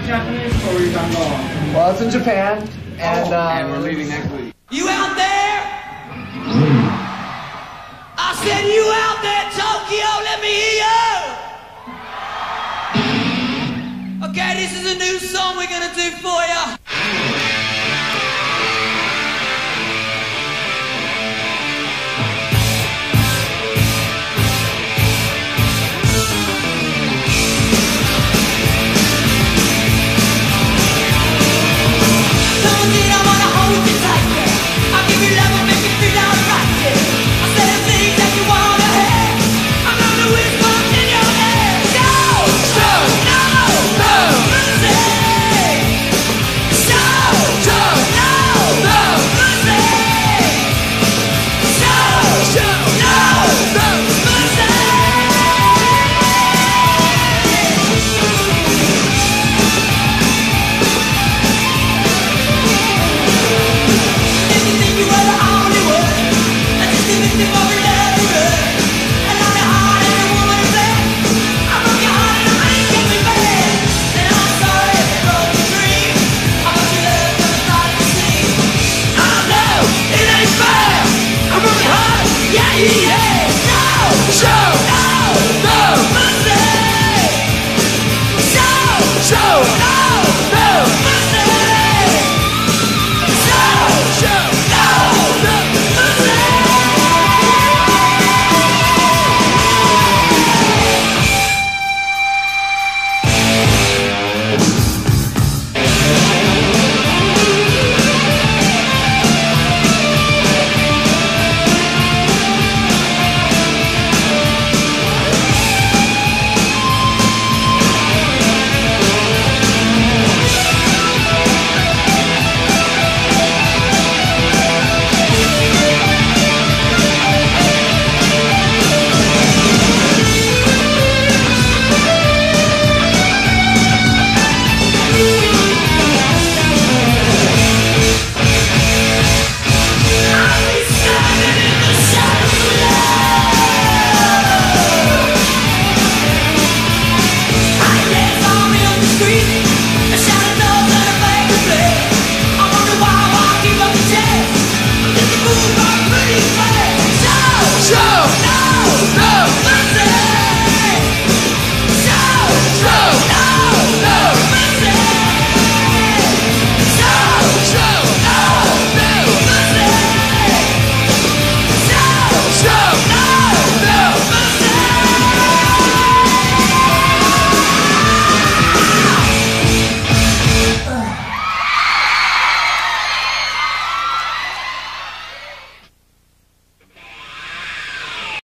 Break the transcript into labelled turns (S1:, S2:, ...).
S1: Japanese or?
S2: Well, it's in Japan, and, uh,
S3: And we're leaving next week.
S4: You out there? Hmm. I said, you out there,